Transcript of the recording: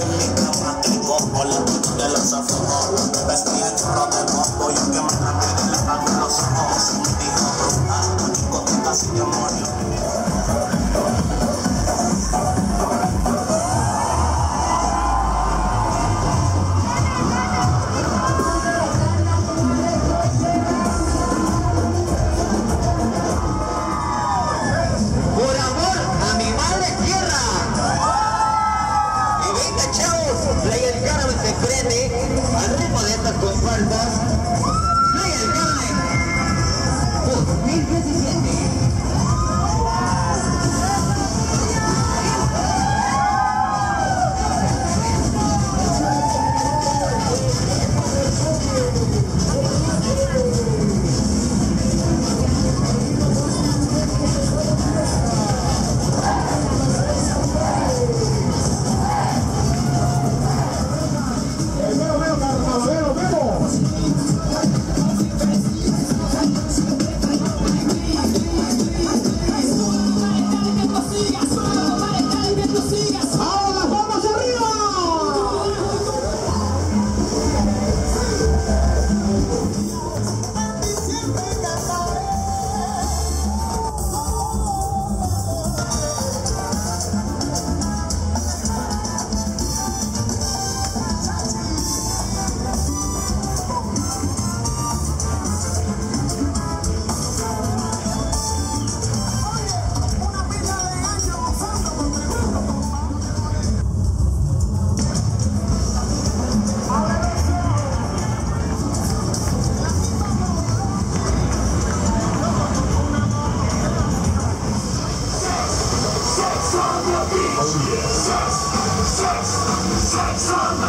por Sucks, sucks, sucks, sucks,